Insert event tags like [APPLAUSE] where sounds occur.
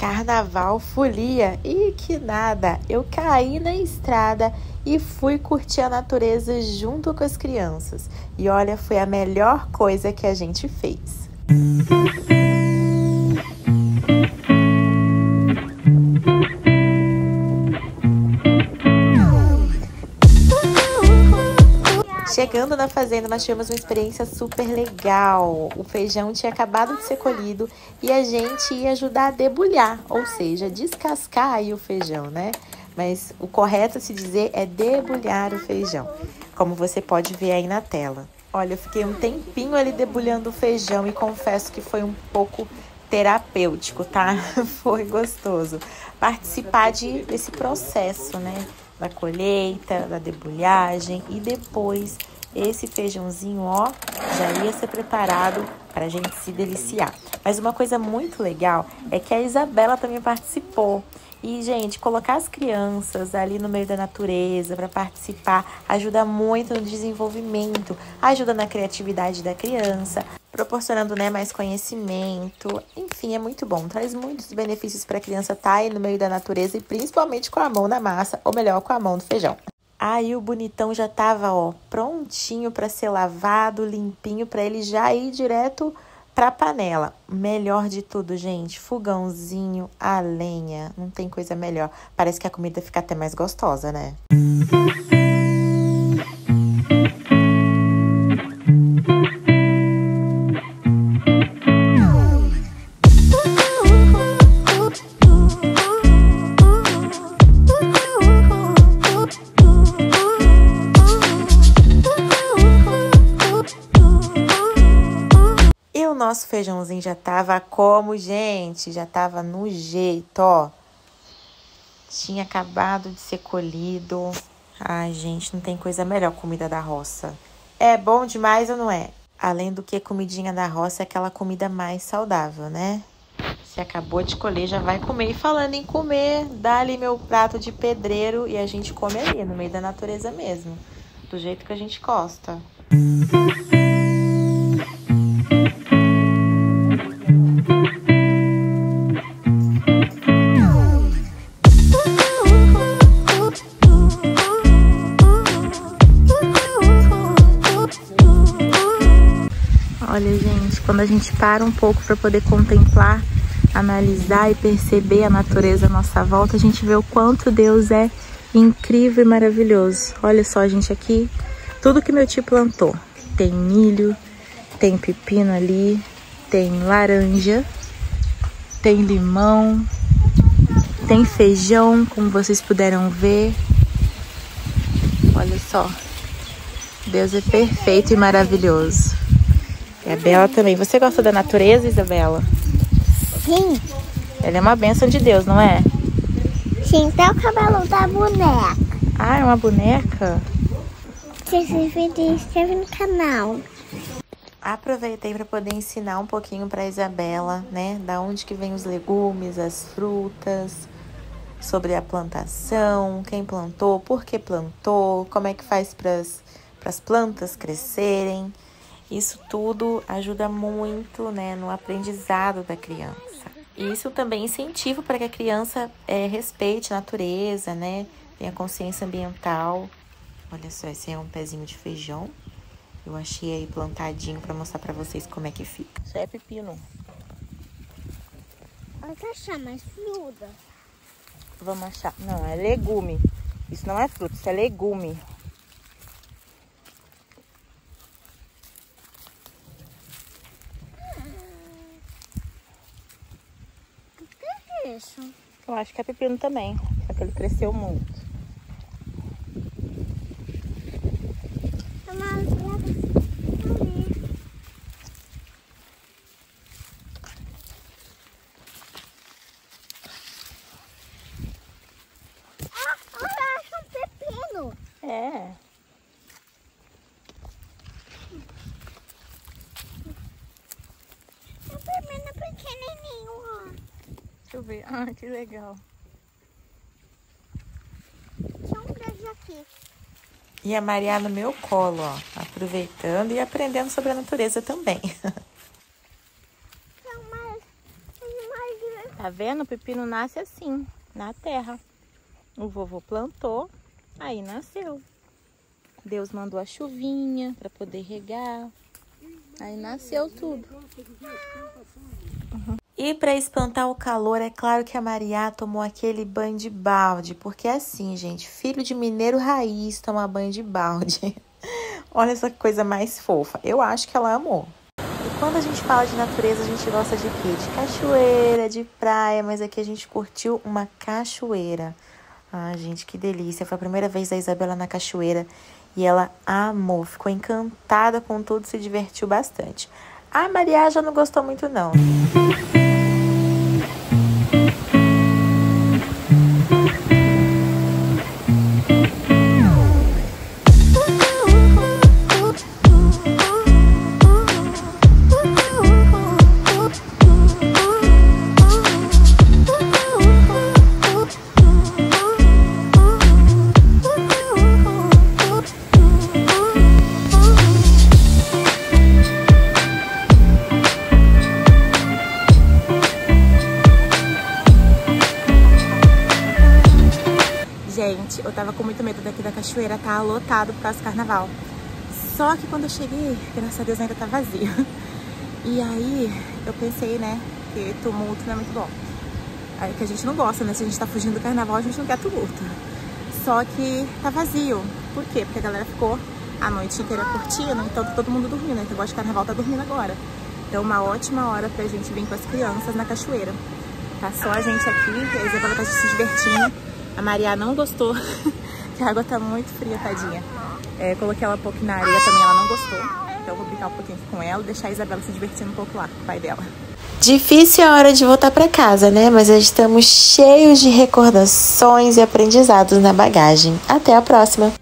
Carnaval, folia e que nada! Eu caí na estrada e fui curtir a natureza junto com as crianças. E olha, foi a melhor coisa que a gente fez. Chegando na fazenda, nós tivemos uma experiência super legal. O feijão tinha acabado de ser colhido e a gente ia ajudar a debulhar, ou seja, descascar aí o feijão, né? Mas o correto a se dizer é debulhar o feijão, como você pode ver aí na tela. Olha, eu fiquei um tempinho ali debulhando o feijão e confesso que foi um pouco terapêutico, tá? [LAUGHS] Foi gostoso participar de, desse processo, né? da colheita, da debulhagem e depois esse feijãozinho, ó, já ia ser preparado para a gente se deliciar. Mas uma coisa muito legal é que a Isabela também participou. E, gente, colocar as crianças ali no meio da natureza para participar ajuda muito no desenvolvimento, ajuda na criatividade da criança, proporcionando né, mais conhecimento. Enfim, é muito bom. Traz muitos benefícios para a criança estar tá aí no meio da natureza e principalmente com a mão na massa, ou melhor, com a mão no feijão. Aí o bonitão já tava, ó, prontinho para ser lavado, limpinho para ele já ir direto pra panela. Melhor de tudo, gente, fogãozinho a lenha. Não tem coisa melhor. Parece que a comida fica até mais gostosa, né? Música feijãozinho já tava como, gente? Já tava no jeito, ó. Tinha acabado de ser colhido. Ai, gente, não tem coisa melhor comida da roça. É bom demais ou não é? Além do que comidinha da roça é aquela comida mais saudável, né? Se acabou de colher, já vai comer. E falando em comer, dá ali meu prato de pedreiro e a gente come ali, no meio da natureza mesmo. Do jeito que a gente gosta. Música Olha, gente, quando a gente para um pouco para poder contemplar, analisar e perceber a natureza à nossa volta, a gente vê o quanto Deus é incrível e maravilhoso. Olha só, gente, aqui, tudo que meu tio plantou. Tem milho, tem pepino ali, tem laranja, tem limão, tem feijão, como vocês puderam ver. Olha só. Deus é perfeito e maravilhoso. E a Bela também. Você gosta da natureza, Isabela? Sim. Ela é uma bênção de Deus, não é? Sim, até o cabelo da boneca. Ah, é uma boneca? Se inscreve no canal. Aproveitei para poder ensinar um pouquinho para Isabela, né? Da onde que vem os legumes, as frutas, sobre a plantação, quem plantou, por que plantou, como é que faz para as plantas crescerem. Isso tudo ajuda muito né, no aprendizado da criança. E isso também incentiva para que a criança é, respeite a natureza, né? Tenha consciência ambiental. Olha só, esse é um pezinho de feijão. Eu achei aí plantadinho para mostrar para vocês como é que fica. Isso é pepino. Vamos achar mais fruta. Vamos achar. Não, é legume. Isso não é fruta, isso é legume. Isso? Eu acho que é pepino também, só que ele cresceu muito. Ah, um pepino. É. Um pepino pequenininho, ó. Deixa eu ver. [LAUGHS] Ah, que legal. Tinha um grande aqui. E a Maria no meu colo, ó. Aproveitando e aprendendo sobre a natureza também. [LAUGHS] Mais, mais Tá vendo? O pepino nasce assim, na terra. O vovô plantou, aí nasceu. Deus mandou a chuvinha para poder regar. Aí nasceu tudo. Uhum. E para espantar o calor, é claro que a Maria tomou aquele banho de balde, porque é assim, gente, filho de mineiro raiz toma banho de balde. [LAUGHS] Olha essa coisa mais fofa. Eu acho que ela amou. E quando a gente fala de natureza, a gente gosta de quê? De cachoeira, de praia, mas aqui a gente curtiu uma cachoeira. Ah, gente, que delícia. Foi a primeira vez da Isabela na cachoeira e ela amou, ficou encantada com tudo, se divertiu bastante. A Maria já não gostou muito não. Eu tava com muito medo daqui da cachoeira, tá lotado por causa do carnaval. Só que quando eu cheguei, graças a Deus ainda tá vazio. [LAUGHS] E aí eu pensei, né, que tumulto não é muito bom. Aí que a gente não gosta, né? Se a gente tá fugindo do carnaval, a gente não quer tumulto. Só que tá vazio. Por quê? Porque a galera ficou a noite inteira curtindo, então tá todo mundo dormindo. Então gosta de carnaval tá dormindo agora. Então uma ótima hora pra gente vir com as crianças na cachoeira. Tá só a gente aqui, a Isabela tá se divertindo. A Maria não gostou, que [LAUGHS] a água tá muito fria, tadinha. É, coloquei ela um pouco na areia também, ela não gostou. Então eu vou brincar um pouquinho com ela e deixar a Isabela se divertindo um pouco lá, com o pai dela. Difícil a hora de voltar para casa, né? Mas estamos cheios de recordações e aprendizados na bagagem. Até a próxima!